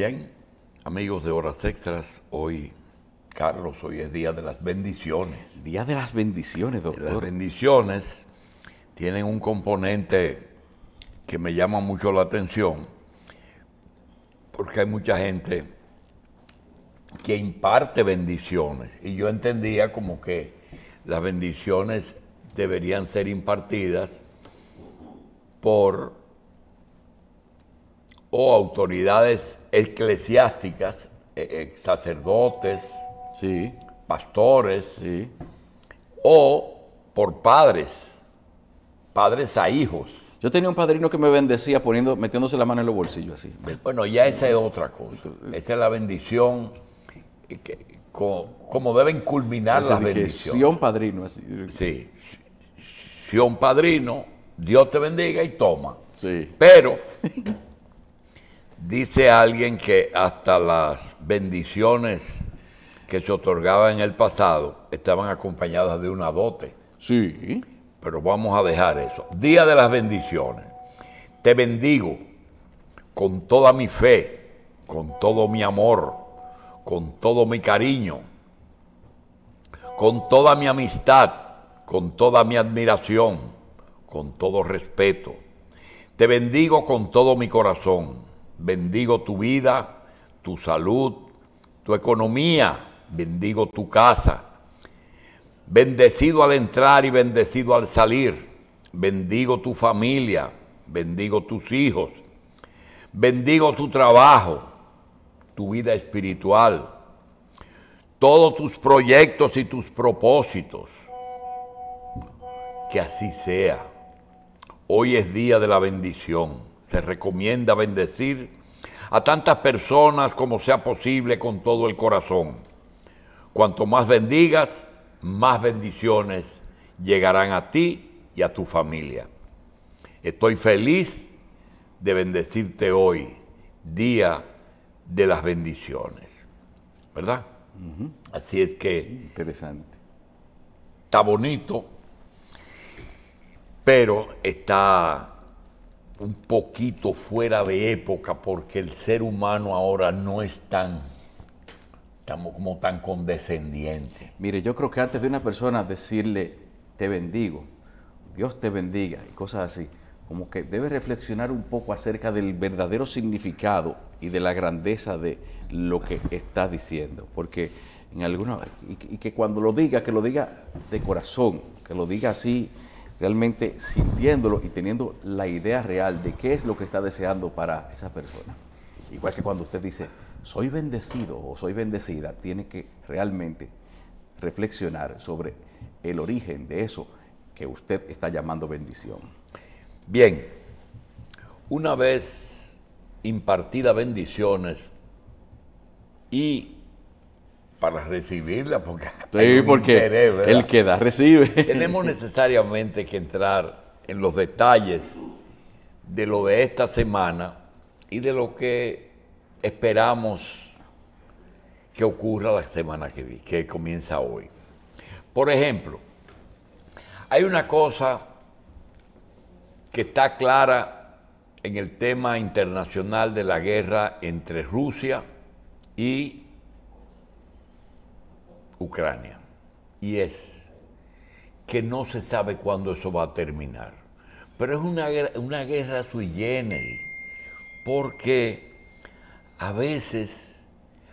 Bien, amigos de Horas Extras, hoy, Carlos, hoy es Día de las Bendiciones. Día de las bendiciones, Las doctor. bendiciones tienen un componente que me llama mucho la atención, porque hay mucha gente que imparte bendiciones, y yo entendía como que las bendiciones deberían ser impartidas por o autoridades eclesiásticas, eh, eh, sacerdotes, Sí, pastores, sí. o por padres, padres a hijos. Yo tenía un padrino que me bendecía poniendo, metiéndose la mano en los bolsillos así. Bueno, ya esa es otra cosa. Esa es la bendición, que- co- como deben culminar las bendiciones. Sion padrino, así. Sí. Si un padrino, Dios te bendiga y toma. Sí. Pero dice alguien que hasta las bendiciones que se otorgaban en el pasado estaban acompañadas de una dote. Sí. Pero vamos a dejar eso. Día de las bendiciones. Te bendigo con toda mi fe, con todo mi amor, con todo mi cariño, con toda mi amistad, con toda mi admiración, con todo respeto. Te bendigo con todo mi corazón. Bendigo tu vida, tu salud, tu economía. Bendigo tu casa. Bendecido al entrar y bendecido al salir. Bendigo tu familia. Bendigo tus hijos. Bendigo tu trabajo, tu vida espiritual, todos tus proyectos y tus propósitos. Que así sea. Hoy es día de la bendición. Se recomienda bendecir a tantas personas como sea posible con todo el corazón. Cuanto más bendigas, más bendiciones llegarán a ti y a tu familia. Estoy feliz de bendecirte hoy, día de las bendiciones. ¿Verdad? Así es que Interesante. está bonito, pero está un poquito fuera de época porque el ser humano ahora no es tan, como tan condescendiente. Mire, yo creo que antes de una persona decirle te bendigo, Dios te bendiga y cosas así, como que debe reflexionar un poco acerca del verdadero significado y de la grandeza de lo que está diciendo, porque en alguna y que cuando lo diga, que lo diga de corazón, que lo diga así realmente sintiéndolo y teniendo la idea real de qué es lo que está deseando para esa persona. Igual que cuando usted dice, soy bendecido o soy bendecida, tiene que realmente reflexionar sobre el origen de eso que usted está llamando bendición. Bien, una vez impartida bendiciones y para recibirla, porque hay Sí, un porque interés, ¿verdad? el que da recibe. tenemos necesariamente que entrar en los detalles de lo de esta semana y de lo que esperamos que ocurra la semana que, vi- que comienza hoy. Por ejemplo, hay una cosa que está clara en el tema internacional de la guerra entre Rusia y Ucrania. Y es que no se sabe cuándo eso va a terminar. Pero es una, guerra- una guerra sui generis, porque a veces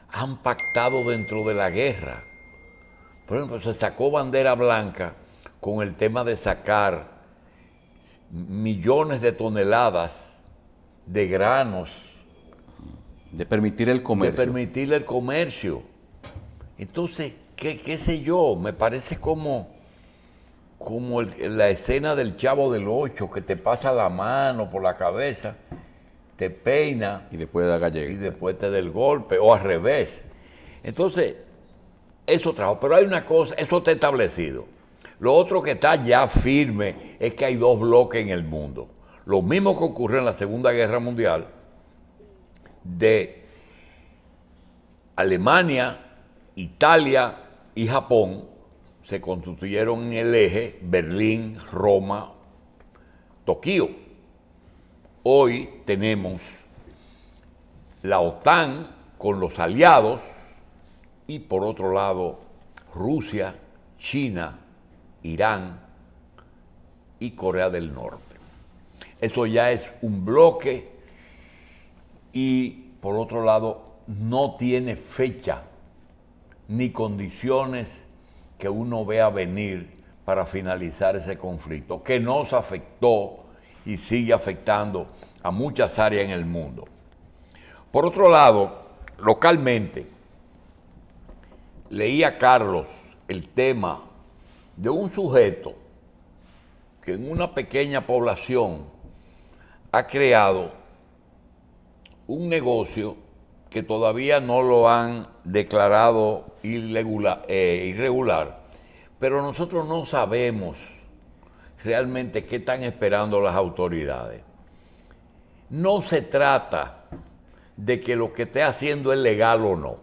han pactado dentro de la guerra. Por ejemplo, se sacó bandera blanca con el tema de sacar millones de toneladas de granos De permitir el de comercio. permitir el comercio. Entonces, ¿qué, qué sé yo? Me parece como, como el- la escena del chavo del ocho que te pasa la mano por la cabeza, te peina y después de la y gallega. después te da el golpe, o al revés. Entonces, eso trajo. Pero hay una cosa, eso está establecido. Lo otro que está ya firme es que hay dos bloques en el mundo. Lo mismo que ocurrió en la Segunda Guerra Mundial, de Alemania, Italia y Japón se constituyeron en el eje Berlín, Roma, Tokio. Hoy tenemos la OTAN con los aliados y por otro lado Rusia, China, Irán y Corea del Norte. Eso ya es un bloque y por otro lado no tiene fecha ni condiciones que uno vea venir para finalizar ese conflicto, que nos afectó y sigue afectando a muchas áreas en el mundo. Por otro lado, localmente, leía Carlos el tema de un sujeto que en una pequeña población ha creado un negocio que todavía no lo han declarado irregular, eh, irregular, pero nosotros no sabemos realmente qué están esperando las autoridades. No se trata de que lo que esté haciendo es legal o no,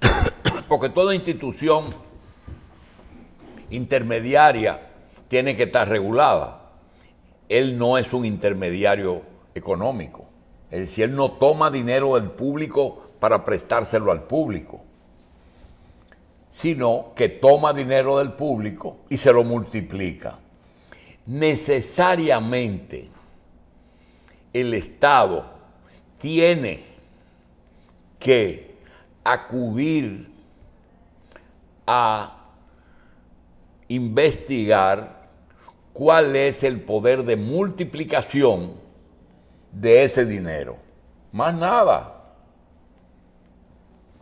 porque toda institución intermediaria tiene que estar regulada. Él no es un intermediario económico, es decir, él no toma dinero del público para prestárselo al público, sino que toma dinero del público y se lo multiplica. Necesariamente el Estado tiene que acudir a investigar cuál es el poder de multiplicación de ese dinero. Más nada.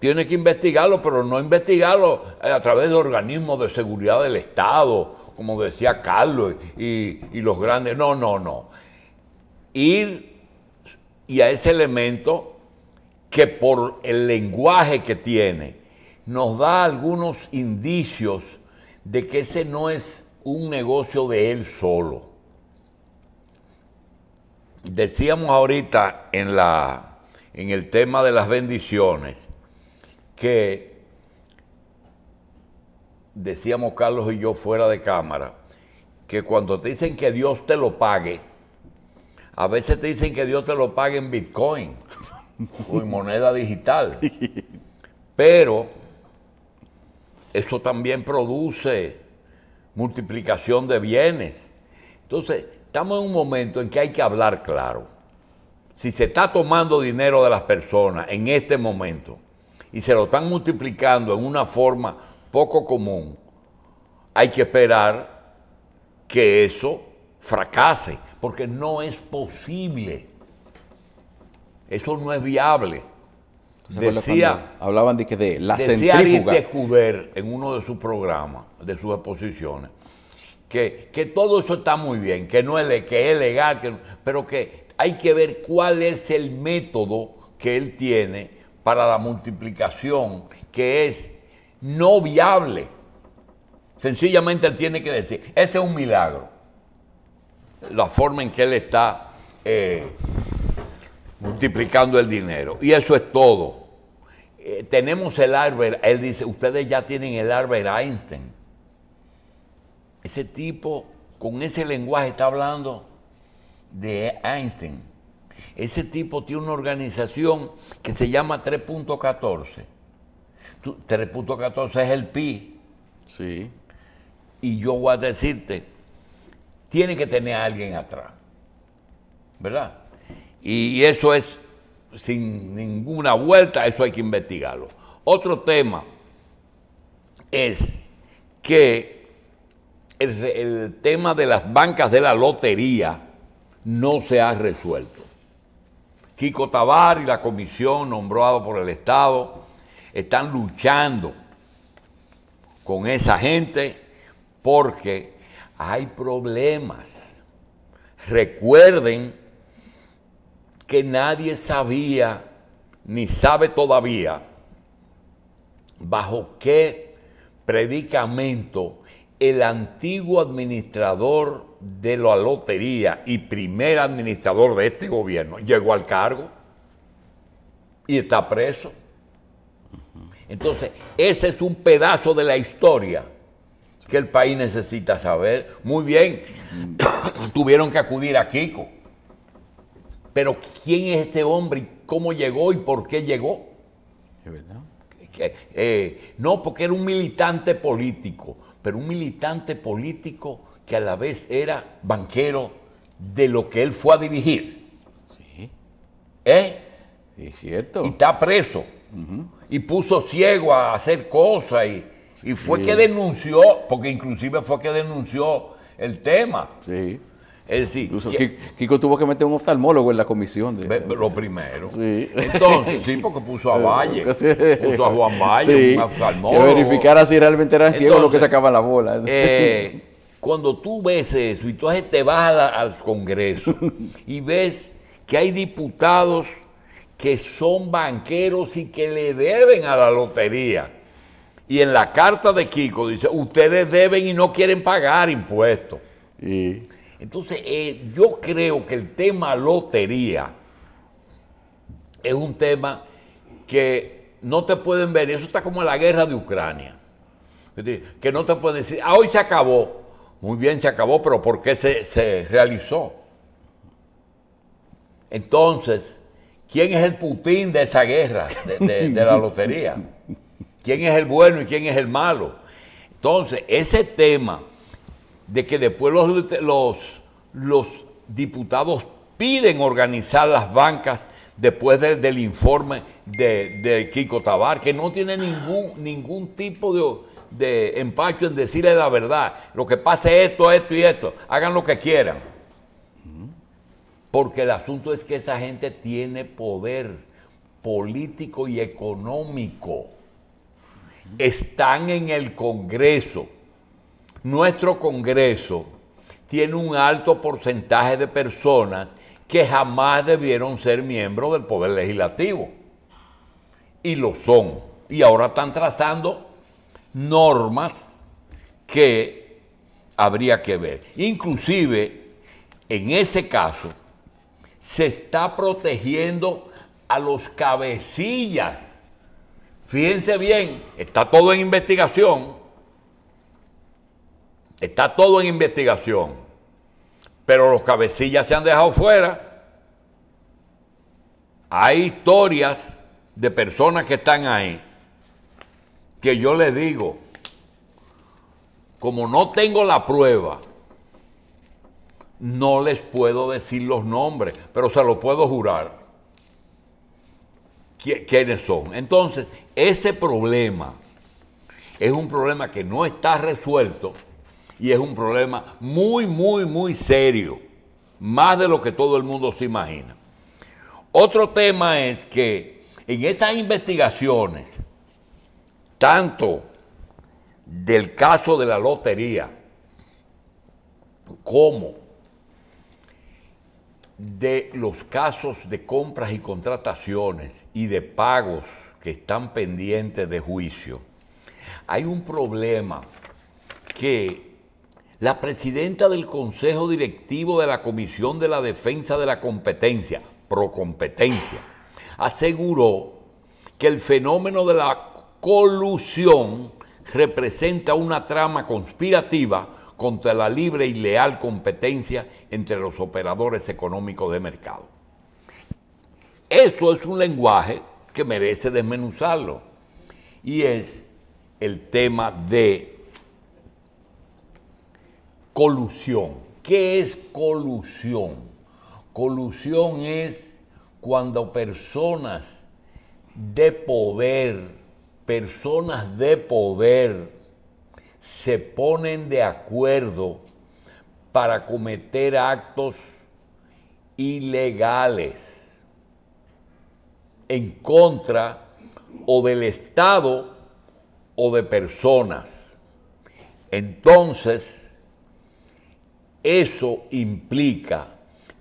Tiene que investigarlo, pero no investigarlo a través de organismos de seguridad del Estado, como decía Carlos y, y los grandes. No, no, no. Ir y a ese elemento que por el lenguaje que tiene nos da algunos indicios de que ese no es un negocio de él solo. Decíamos ahorita en, la, en el tema de las bendiciones que decíamos Carlos y yo fuera de cámara, que cuando te dicen que Dios te lo pague, a veces te dicen que Dios te lo pague en Bitcoin o en moneda digital. Pero eso también produce multiplicación de bienes. Entonces, estamos en un momento en que hay que hablar claro. Si se está tomando dinero de las personas en este momento y se lo están multiplicando en una forma poco común, hay que esperar que eso fracase, porque no es posible. Eso no es viable. Decía, hablaban de que de la decía centrífuga. Escuder en uno de sus programas, de sus exposiciones, que, que, todo eso está muy bien, que no es, que es legal, que, pero que hay que ver cuál es el método que él tiene para la multiplicación, que es no viable. Sencillamente él tiene que decir, ese es un milagro. La forma en que él está eh, multiplicando el dinero. Y eso es todo. Eh, tenemos el Albert, él dice, ustedes ya tienen el Albert Einstein. Ese tipo con ese lenguaje está hablando de Einstein. Ese tipo tiene una organización que se llama 3.14. 3.14 es el pi. Sí. Y yo voy a decirte, tiene que tener a alguien atrás. ¿Verdad? Y eso es sin ninguna vuelta, eso hay que investigarlo. Otro tema es que el, tema de las bancas de la lotería no se ha resuelto. Kiko Tabar y la comisión nombrada por el Estado están luchando con esa gente porque hay problemas. Recuerden que nadie sabía ni sabe todavía bajo qué predicamento el antiguo administrador de la lotería y primer administrador de este gobierno llegó al cargo y está preso. Entonces, ese es un pedazo de la historia que el país necesita saber. Muy bien, tuvieron que acudir a Kiko pero ¿quién es este hombre y cómo llegó y por qué llegó. Es verdad. Eh, no, porque era un militante político, pero un militante político que a la vez era banquero de lo que él fue a dirigir. Sí, ¿Eh? sí, es cierto. Y está preso. Y puso ciego a hacer cosas. Y, y fue que denunció, porque inclusive fue que denunció el tema. Sí. Es decir, Incluso que- Ki- Kiko tuvo que meter un oftalmólogo en la comisión. De, Lo primero. Sí. Entonces, sí, porque puso a Valle, puso a Juan Valle, Sí, un Que oftalmólogo. verificara si realmente eran ciegos los que sacaban la bola. Eh, cuando tú ves eso y tú te vas a la- al Congreso y ves que hay diputados que son banqueros y que le deben a la lotería. Y en la carta de Kiko dice, ustedes deben y no quieren pagar impuestos. Y- Entonces, eh, yo creo que el tema lotería es un tema que no te pueden ver, eso está como la guerra de Ucrania, que no te pueden decir, ah, hoy se acabó, muy bien se acabó, pero ¿por qué se, se realizó? Entonces, ¿quién es el Putin de esa guerra, de la lotería? ¿Quién es el bueno y quién es el malo? Entonces, ese tema de que después los, los, diputados piden organizar las bancas después de- del informe de, de Kiko Tabar, que no tiene ningún, ningún tipo de, de empacho en decirle la verdad. Lo que pasa es esto, esto y esto. Hagan lo que quieran. Porque el asunto es que esa gente tiene poder político y económico. Están en el Congreso. Nuestro Congreso tiene un alto porcentaje de personas que jamás debieron ser miembros del Poder Legislativo. Y lo son. Y ahora están trazando normas que habría que ver. Inclusive, en ese caso, se está protegiendo a los cabecillas. Fíjense bien, está todo en investigación. Está todo en investigación. Pero los cabecillas se han dejado fuera. Hay historias de personas que están ahí que yo les digo, como no tengo la prueba, no les puedo decir los nombres, pero se lo puedo jurar. qui- ¿Quiénes son? Entonces, ese problema es un problema que no está resuelto y es un problema muy, muy, muy serio, más de lo que todo el mundo se imagina. Otro tema es que en estas investigaciones, tanto del caso de la lotería como de los casos de compras y contrataciones y de pagos que están pendientes de juicio, hay un problema que la presidenta del Consejo Directivo de la Comisión de la Defensa de la Competencia, Procompetencia, aseguró que el fenómeno de la colusión representa una trama conspirativa contra la libre y leal competencia entre los operadores económicos de mercado. Eso es un lenguaje que merece desmenuzarlo y es el tema de colusión. ¿Qué es colusión? Colusión es cuando personas de poder, personas de poder, se ponen de acuerdo para cometer actos ilegales en contra o del Estado o de personas. Entonces, eso implica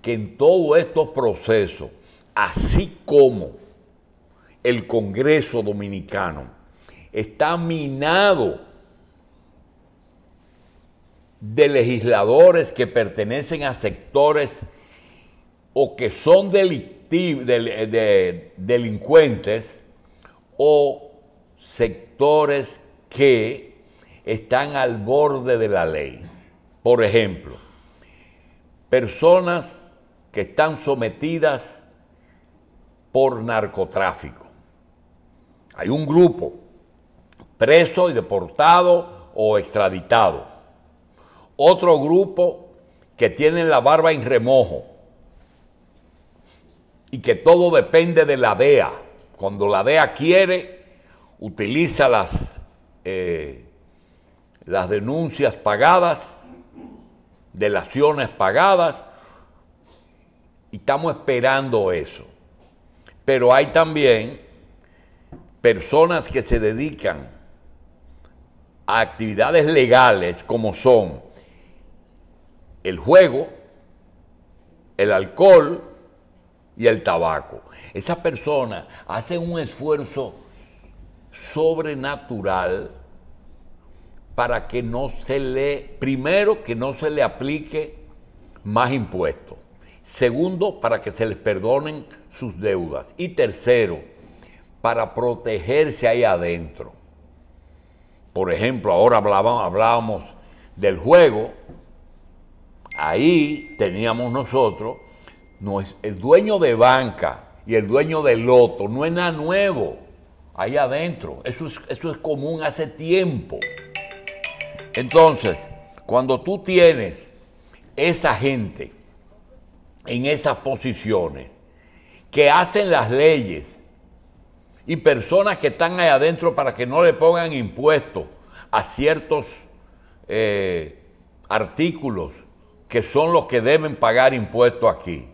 que en todos estos procesos, así como el Congreso Dominicano está minado de legisladores que pertenecen a sectores o que son delincuentes o sectores que están al borde de la ley. Por ejemplo, personas que están sometidas por narcotráfico. Hay un grupo preso y deportado o extraditado. Otro grupo que tiene la barba en remojo y que todo depende de la DEA. Cuando la DEA quiere, utiliza las, eh, las denuncias pagadas, delaciones pagadas, y estamos esperando eso. Pero hay también personas que se dedican a actividades legales como son el juego, el alcohol y el tabaco. Esas personas hacen un esfuerzo sobrenatural para que no se le, primero, que no se le aplique más impuestos. Segundo, para que se les perdonen sus deudas. Y tercero, para protegerse ahí adentro. Por ejemplo, ahora hablábamos, del juego. Ahí teníamos nosotros, el dueño de banca y el dueño de loto, no es nada nuevo ahí adentro. Eso es, eso es común hace tiempo. Entonces, cuando tú tienes esa gente en esas posiciones que hacen las leyes y personas que están ahí adentro para que no le pongan impuestos a ciertos eh, artículos que son los que deben pagar impuestos aquí.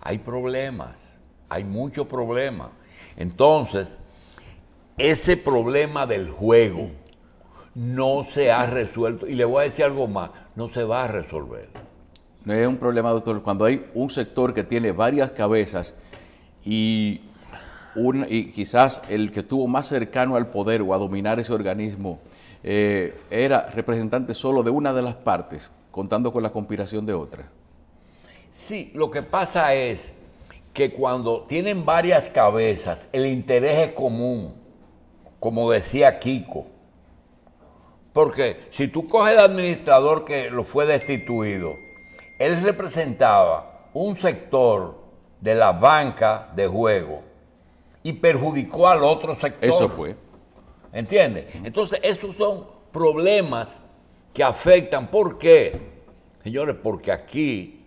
Hay problemas, hay muchos problemas. Entonces, ese problema del juego no se ha resuelto. Y le voy a decir algo más, no se va a resolver. No es un problema, doctor, cuando hay un sector que tiene varias cabezas y, y quizás el que estuvo más cercano al poder o a dominar ese organismo eh, era representante solo de una de las partes, contando con la conspiración de otra. Sí, lo que pasa es que cuando tienen varias cabezas, el interés es común, como decía Kiko. Porque si tú coges el administrador que lo fue destituido, él representaba un sector de la banca de juego y perjudicó al otro sector. Eso fue. ¿Entiendes? Entonces, estos son problemas que afectan. ¿Por qué? Señores, porque aquí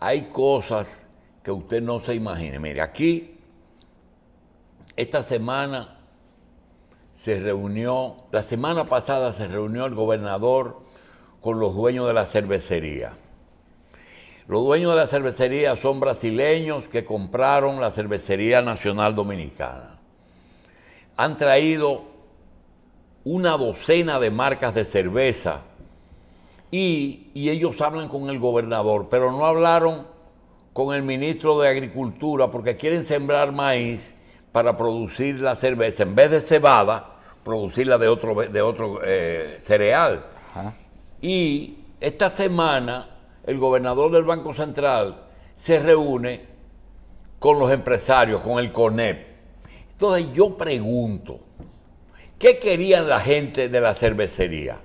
hay cosas que usted no se imagine. Mire, aquí, esta semana se reunió, la semana pasada se reunió el gobernador con los dueños de la cervecería. Los dueños de la cervecería son brasileños que compraron la cervecería nacional dominicana. Han traído una docena de marcas de cerveza y, ellos hablan con el gobernador, pero no hablaron con el ministro de Agricultura porque quieren sembrar maíz para producir la cerveza. En vez de cebada, producirla de otro, de otro eh, cereal. Y esta semana el gobernador del Banco Central se reúne con los empresarios, con el CONEP. Entonces yo pregunto, ¿qué querían la gente de la cervecería?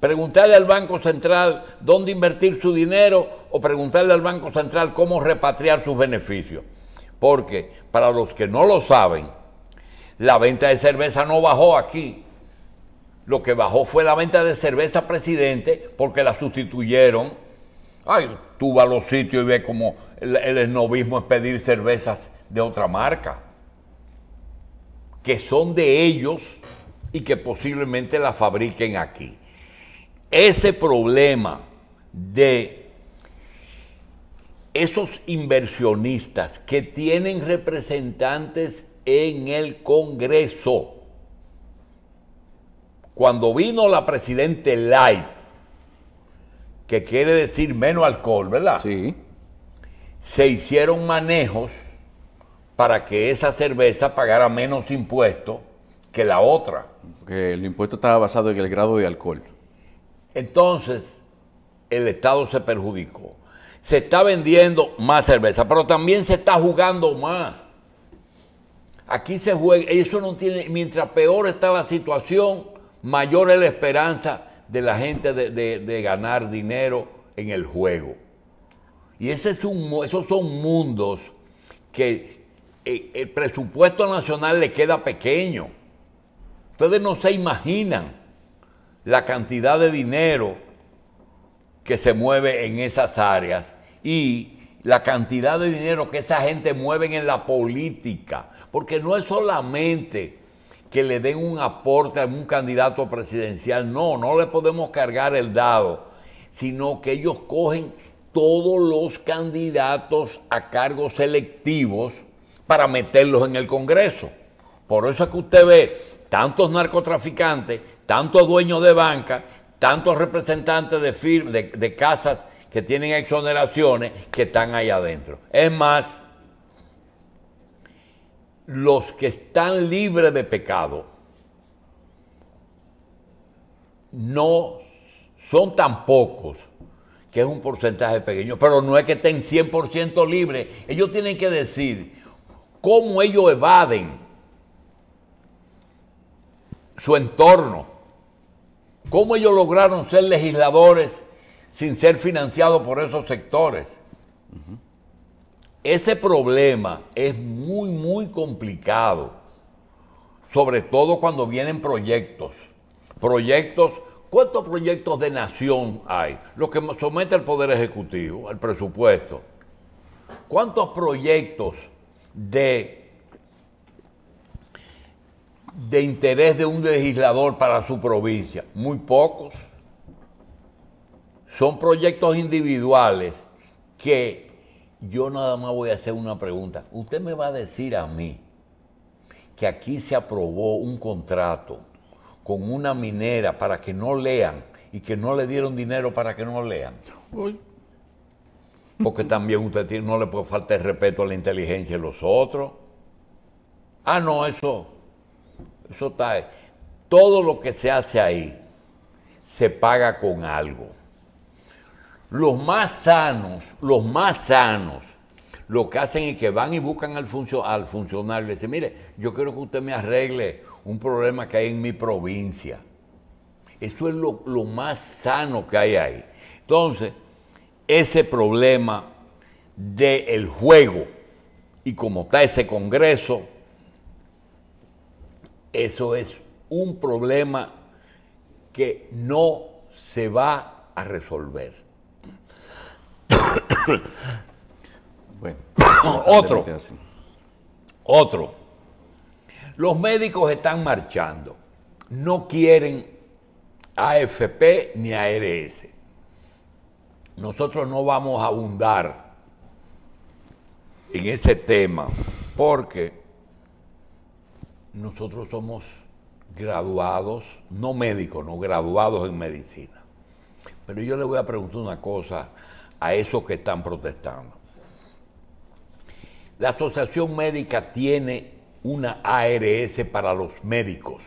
¿Preguntarle al Banco Central dónde invertir su dinero o preguntarle al Banco Central cómo repatriar sus beneficios? Porque para los que no lo saben, la venta de cerveza no bajó aquí. Lo que bajó fue la venta de cerveza presidente porque la sustituyeron Ay, tú vas a los sitios y ves como el, el esnovismo es pedir cervezas de otra marca, que son de ellos y que posiblemente la fabriquen aquí. Ese problema de esos inversionistas que tienen representantes en el Congreso. Cuando vino la presidente Light que quiere decir menos alcohol, ¿verdad? Sí. Se hicieron manejos para que esa cerveza pagara menos impuestos que la otra. Porque el impuesto estaba basado en el grado de alcohol. Entonces, el Estado se perjudicó. Se está vendiendo más cerveza, pero también se está jugando más. Aquí se juega, eso no tiene, mientras peor está la situación, mayor es la esperanza de la gente de, ganar dinero en el juego. Y ese es un, esos son mundos que eh, el presupuesto nacional le queda pequeño. Ustedes no se imaginan la cantidad de dinero que se mueve en esas áreas y la cantidad de dinero que esa gente mueve en la política. Porque no es solamente que le den un aporte a un candidato presidencial, no, no le podemos cargar el dado, sino que ellos cogen todos los candidatos a cargos selectivos para meterlos en el Congreso. Por eso es que usted ve tantos narcotraficantes, tantos dueños de banca, tantos representantes de, de, casas que tienen exoneraciones que están ahí adentro. Es más, los que están libres de pecado no son tan pocos que es un porcentaje pequeño, pero no es que estén 100% libres. Ellos tienen que decir cómo ellos evaden su entorno, cómo ellos lograron ser legisladores sin ser financiados por esos sectores. Ese problema es muy, muy complicado, sobre todo cuando vienen proyectos, proyectos ¿Cuántos proyectos de nación hay? Lo que somete el Poder Ejecutivo, el presupuesto. ¿Cuántos proyectos de, de interés de un legislador para su provincia? Muy pocos. Son proyectos individuales que yo nada más voy a hacer una pregunta. Usted me va a decir a mí que aquí se aprobó un contrato con una minera para que no lean y que no le dieron dinero para que no lean. Porque también usted no le puede faltar el respeto a la inteligencia de los otros. Ah, no, eso, eso está. Todo lo que se hace ahí se paga con algo. Los más sanos, los más sanos, lo que hacen es que van y buscan al, al funcionario y le dicen, mire, yo quiero que usted me arregle un problema que hay en mi provincia. Eso es lo, más sano que hay ahí. Entonces, ese problema del juego y como está ese Congreso, eso es un problema que no se va a resolver. bueno, otro, otro los médicos están marchando. No quieren AFP ni ARS. Nosotros no vamos a abundar en ese tema porque nosotros somos graduados, no médicos, no graduados en medicina. Pero yo le voy a preguntar una cosa a esos que están protestando. La Asociación Médica tiene una ARS para los médicos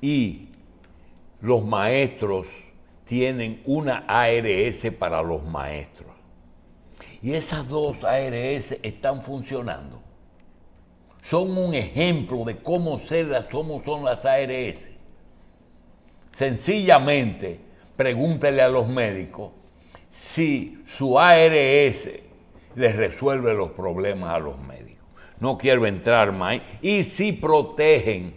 y los maestros tienen una ARS para los maestros. Y esas dos ARS están funcionando. Son un ejemplo de cómo, ser, cómo son las ARS. Sencillamente, pregúntele a los médicos si su ARS les resuelve los problemas a los médicos no quiero entrar más, y si protegen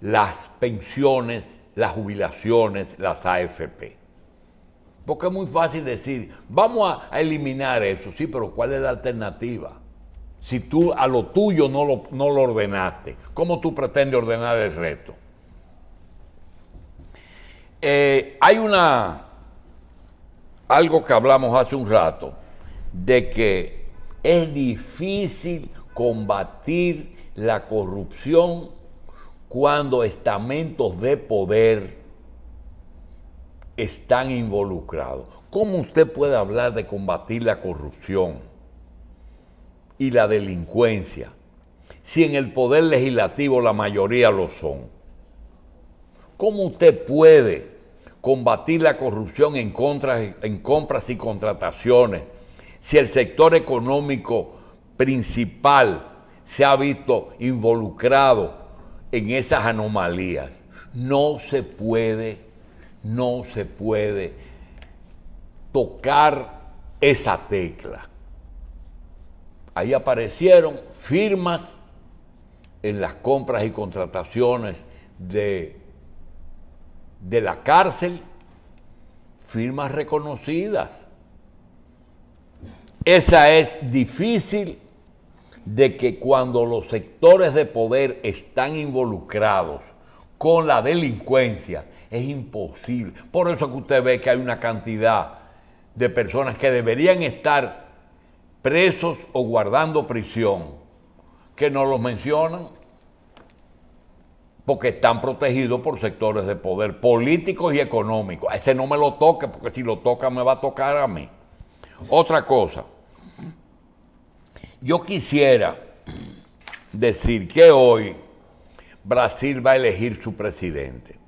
las pensiones, las jubilaciones, las AFP. Porque es muy fácil decir, vamos a, eliminar eso, sí, pero ¿cuál es la alternativa? Si tú a lo tuyo no lo, ordenaste, ¿cómo tú pretendes ordenar el resto? Eh, hay una, algo que hablamos hace un rato, de que es difícil combatir la corrupción cuando estamentos de poder están involucrados. ¿Cómo usted puede hablar de combatir la corrupción y la delincuencia si en el poder legislativo la mayoría lo son? ¿Cómo usted puede combatir la corrupción en, compras y contrataciones si el sector económico principal se ha visto involucrado en esas anomalías. No se puede, no se puede tocar esa tecla. ahí aparecieron firmas en las compras y contrataciones de, de la cárcel, firmas reconocidas. Esa es difícil de que cuando los sectores de poder están involucrados con la delincuencia, es imposible. Por eso que usted ve que hay una cantidad de personas que deberían estar presos o guardando prisión, que no los mencionan, porque están protegidos por sectores de poder políticos y económicos. ese no me lo toque, porque si lo toca me va a tocar a mí. Otra cosa, yo quisiera decir que hoy Brasil va a elegir su presidente.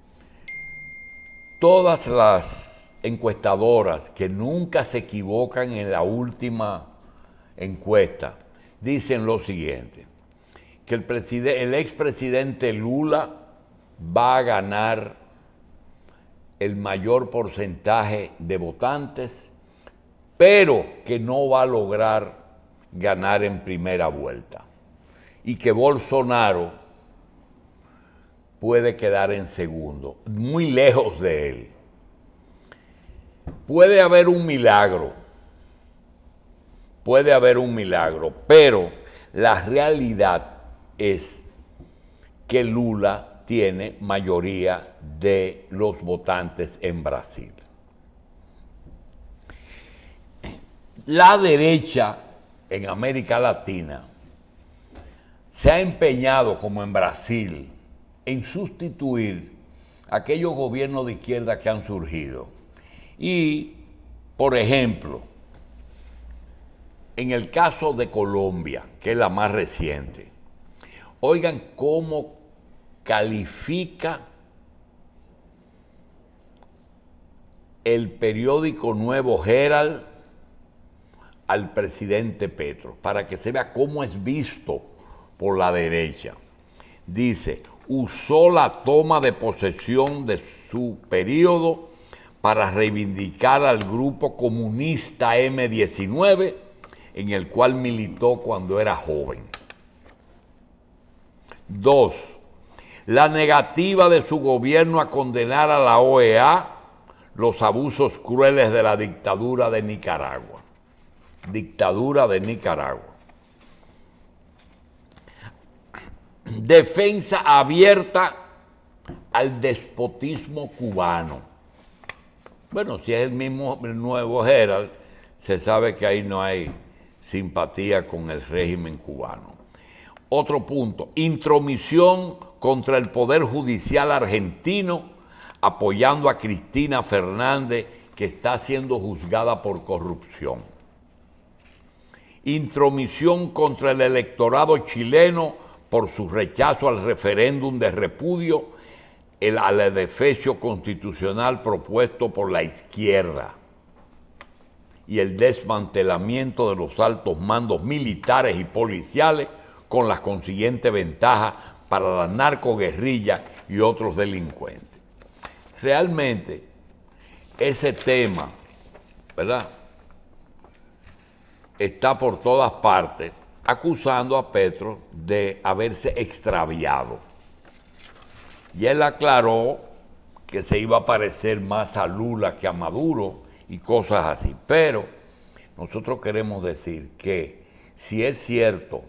Todas las encuestadoras que nunca se equivocan en la última encuesta dicen lo siguiente, que el, el expresidente Lula va a ganar el mayor porcentaje de votantes, pero que no va a lograr ganar en primera vuelta y que Bolsonaro puede quedar en segundo, muy lejos de él. Puede haber un milagro, puede haber un milagro, pero la realidad es que Lula tiene mayoría de los votantes en Brasil. La derecha en América Latina se ha empeñado, como en Brasil, en sustituir aquellos gobiernos de izquierda que han surgido. Y, por ejemplo, en el caso de Colombia, que es la más reciente, oigan cómo califica el periódico Nuevo Herald al presidente Petro, para que se vea cómo es visto por la derecha. Dice, usó la toma de posesión de su periodo para reivindicar al grupo comunista M19, en el cual militó cuando era joven. Dos, la negativa de su gobierno a condenar a la OEA los abusos crueles de la dictadura de Nicaragua dictadura de Nicaragua. Defensa abierta al despotismo cubano. Bueno, si es el mismo nuevo Gerald, se sabe que ahí no hay simpatía con el régimen cubano. Otro punto, intromisión contra el Poder Judicial argentino, apoyando a Cristina Fernández, que está siendo juzgada por corrupción. Intromisión contra el electorado chileno por su rechazo al referéndum de repudio el, al edefecio constitucional propuesto por la izquierda y el desmantelamiento de los altos mandos militares y policiales con las consiguientes ventajas para la narcoguerrilla y otros delincuentes. Realmente, ese tema, ¿verdad? está por todas partes acusando a Petro de haberse extraviado. Y él aclaró que se iba a parecer más a Lula que a Maduro y cosas así. Pero nosotros queremos decir que si es cierto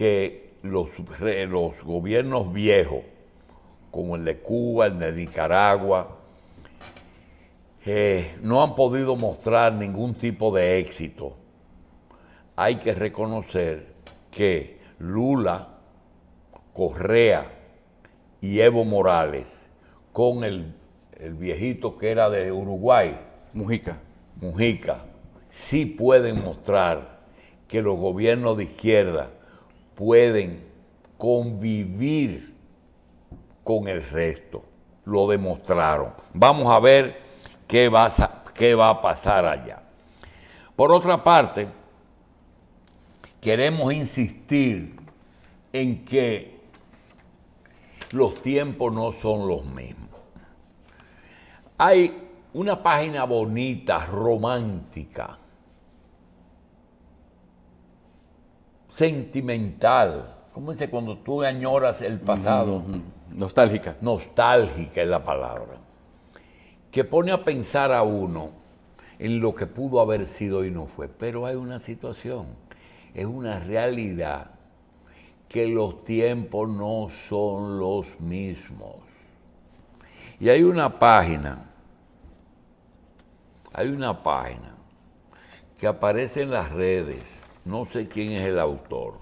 que los, los gobiernos viejos, como el de Cuba, el de Nicaragua, eh, no han podido mostrar ningún tipo de éxito hay que reconocer que Lula, Correa y Evo Morales, con el, viejito que era de Uruguay, Mujica. Mujica, sí pueden mostrar que los gobiernos de izquierda pueden convivir con el resto. Lo demostraron. Vamos a ver qué va a, qué va a pasar allá. Por otra parte, queremos insistir en que los tiempos no son los mismos. Hay una página bonita, romántica, sentimental. ¿Cómo dice cuando tú añoras el pasado? Nostálgica. Nostálgica es la palabra. Que pone a pensar a uno en lo que pudo haber sido y no fue. Pero hay una situación, es una realidad que los tiempos no son los mismos. Y hay una página, hay una página que aparece en las redes, no sé quién es el autor,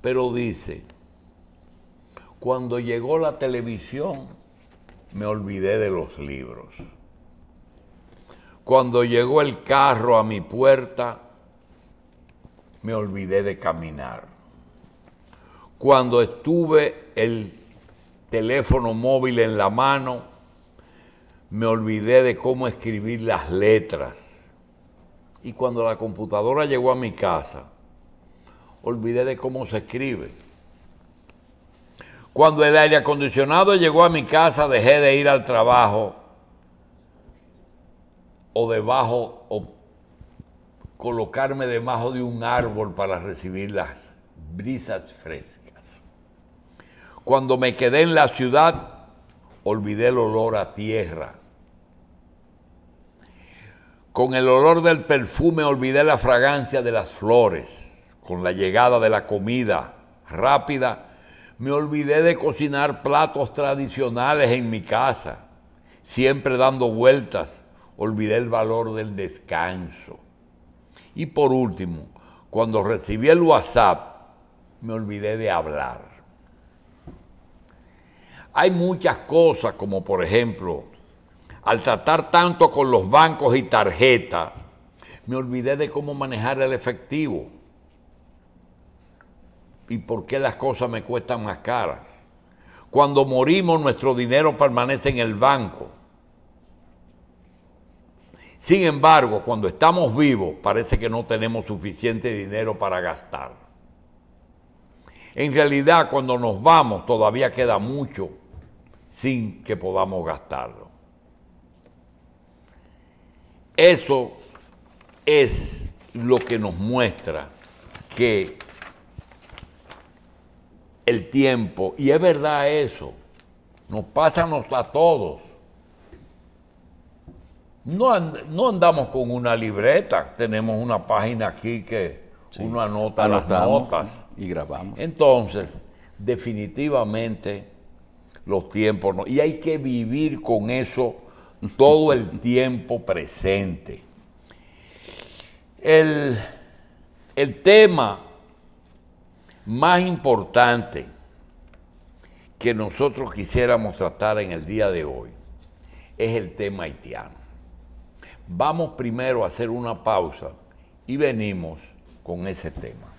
pero dice, cuando llegó la televisión me olvidé de los libros. Cuando llegó el carro a mi puerta, me olvidé de caminar. Cuando estuve el teléfono móvil en la mano, me olvidé de cómo escribir las letras. Y cuando la computadora llegó a mi casa, olvidé de cómo se escribe. Cuando el aire acondicionado llegó a mi casa, dejé de ir al trabajo o debajo o colocarme debajo de un árbol para recibir las brisas frescas. Cuando me quedé en la ciudad, olvidé el olor a tierra. Con el olor del perfume olvidé la fragancia de las flores. Con la llegada de la comida rápida, me olvidé de cocinar platos tradicionales en mi casa. Siempre dando vueltas, olvidé el valor del descanso. Y por último, cuando recibí el WhatsApp, me olvidé de hablar. Hay muchas cosas, como por ejemplo, al tratar tanto con los bancos y tarjetas, me olvidé de cómo manejar el efectivo y por qué las cosas me cuestan más caras. Cuando morimos nuestro dinero permanece en el banco. Sin embargo, cuando estamos vivos parece que no tenemos suficiente dinero para gastar. En realidad, cuando nos vamos todavía queda mucho sin que podamos gastarlo. Eso es lo que nos muestra que el tiempo, y es verdad eso, nos pasa a todos. No, no andamos con una libreta, tenemos una página aquí que uno anota las notas. Y grabamos. Entonces, definitivamente los tiempos. Y hay que vivir con eso todo el tiempo presente. El, el tema más importante que nosotros quisiéramos tratar en el día de hoy es el tema haitiano. Vamos primero a hacer una pausa y venimos con ese tema.